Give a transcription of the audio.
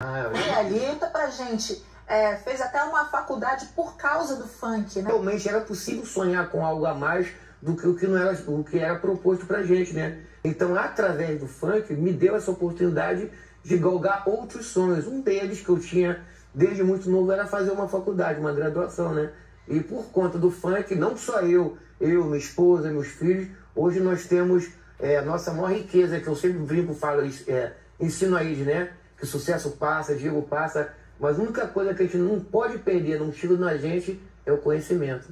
Ah, E tá pra gente. é, fez até uma faculdade por causa do funk, né? realmente era possível sonhar com algo a mais do que o que não era o que era proposto pra gente, né? Então, através do funk, me deu essa oportunidade de galgar outros sonhos. Um deles que eu tinha desde muito novo era fazer uma faculdade, uma graduação, né? E por conta do funk, não só eu, eu, minha esposa, meus filhos, hoje nós temos é, a nossa maior riqueza, que eu sempre brinco, falo, é, ensino a eles, né? Que sucesso passa, Diego passa, mas a única coisa que a gente não pode perder, não tira na gente, é o conhecimento.